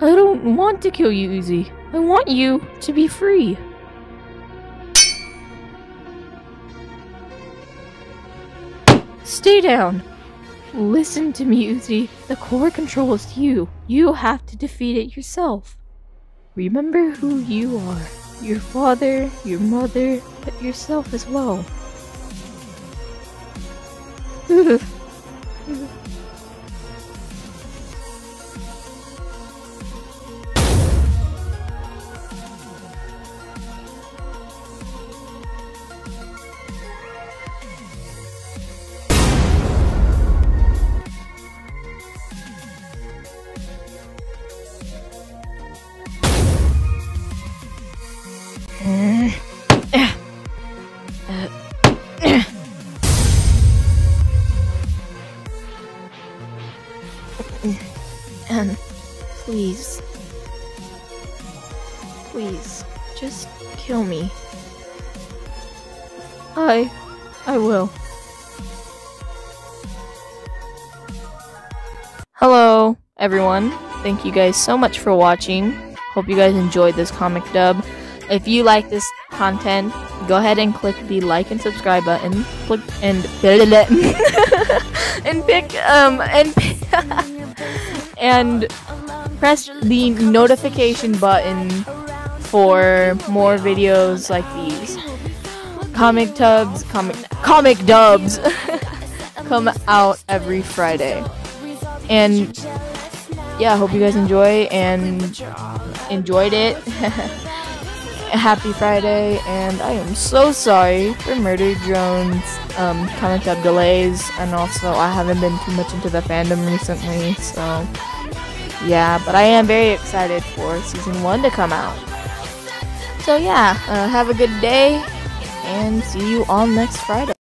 I don't want to kill you, Uzi. I want you to be free. Stay down. Listen to me, Uzi. The core controls you. You have to defeat it yourself. Remember who you are. Your father, your mother, but yourself as well. And please, please, just kill me. I, I will. Hello, everyone. Thank you guys so much for watching. Hope you guys enjoyed this comic dub. If you like this content, go ahead and click the like and subscribe button. Click and and pick um and and press the notification button for more videos like these. Comic tubs, comic comic dubs come out every Friday. And yeah, I hope you guys enjoy and enjoyed it. Happy Friday, and I am so sorry for Murder Drone's um, comic dub delays, and also I haven't been too much into the fandom recently, so yeah, but I am very excited for season one to come out. So yeah, uh, have a good day, and see you on next Friday.